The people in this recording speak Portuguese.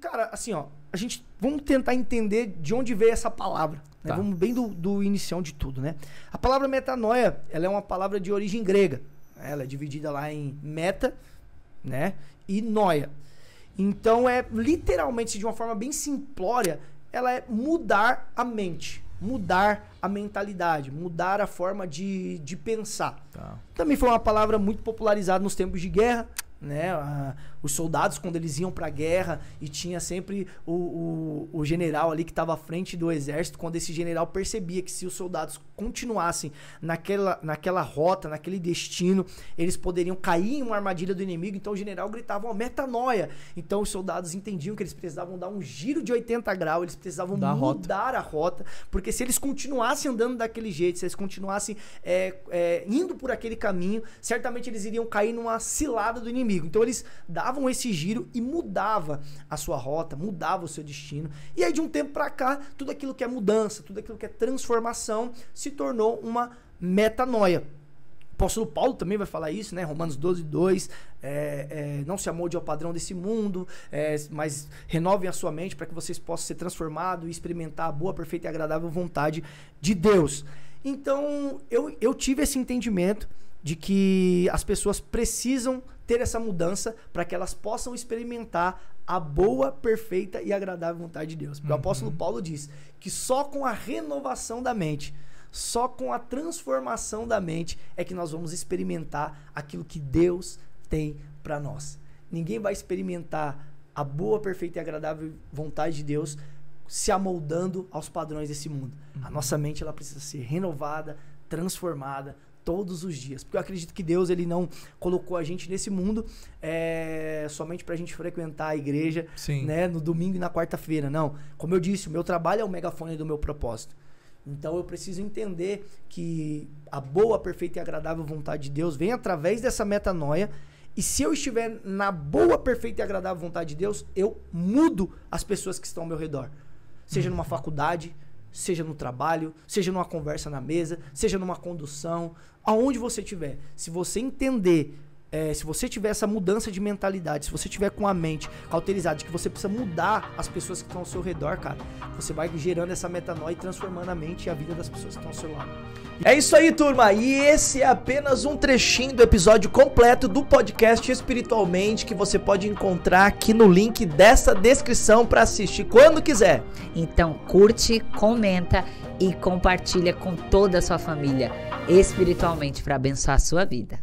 cara, assim, ó, a gente vamos tentar entender de onde veio essa palavra. Né? Tá. Vamos bem do, do inicião de tudo, né? A palavra metanoia, ela é uma palavra de origem grega. Ela é dividida lá em meta, né? E noia. Então é literalmente, de uma forma bem simplória, ela é mudar a mente, mudar a mentalidade, mudar a forma de, de pensar. Tá. Também foi uma palavra muito popularizada nos tempos de guerra. Né? Os soldados, quando eles iam pra guerra, e tinha sempre o, o, o general ali que estava à frente do exército, quando esse general percebia que se os soldados continuassem naquela, naquela rota, naquele destino, eles poderiam cair em uma armadilha do inimigo. Então o general gritava, ó, metanoia. Então os soldados entendiam que eles precisavam dar um giro de 80 graus, eles precisavam Da rota. mudar a rota, porque se eles continuassem andando daquele jeito, se eles continuassem é, é, indo por aquele caminho, certamente eles iriam cair numa cilada do inimigo. Então eles davam esse giro e mudava a sua rota, mudava o seu destino. E aí de um tempo pra cá, tudo aquilo que é mudança, tudo aquilo que é transformação, se tornou uma metanoia. O apóstolo Paulo também vai falar isso, né? Romanos 12, 2. É, é, não se amolde ao padrão desse mundo, é, mas renovem a sua mente para que vocês possam ser transformados e experimentar a boa, perfeita e agradável vontade de Deus. Então, eu, eu tive esse entendimento de que as pessoas precisam ter essa mudança para que elas possam experimentar a boa, perfeita e agradável vontade de Deus. Porque o apóstolo Paulo diz que só com a renovação da mente, só com a transformação da mente é que nós vamos experimentar aquilo que Deus tem para nós. Ninguém vai experimentar a boa, perfeita e agradável vontade de Deus se amoldando aos padrões desse mundo. A nossa mente ela precisa ser renovada, transformada todos os dias. Porque eu acredito que Deus ele não colocou a gente nesse mundo é, somente pra gente frequentar a igreja Sim. né, no domingo e na quarta-feira. Não. Como eu disse, o meu trabalho é o megafone do meu propósito. Então eu preciso entender que a boa, perfeita e agradável vontade de Deus vem através dessa metanoia. E se eu estiver na boa, perfeita e agradável vontade de Deus, eu mudo as pessoas que estão ao meu redor. Seja numa faculdade, seja no trabalho, seja numa conversa na mesa, seja numa condução, aonde você estiver. Se você entender, é, se você tiver essa mudança de mentalidade, se você tiver com a mente cauterizada de que você precisa mudar as pessoas que estão ao seu redor, cara, você vai gerando essa metanoia e transformando a mente e a vida das pessoas que estão ao seu lado. É isso aí, turma. E esse é apenas um trechinho do episódio completo do podcast Espiritualmente que você pode encontrar aqui no link dessa descrição para assistir quando quiser. Então curte, comenta e compartilha com toda a sua família espiritualmente para abençoar a sua vida.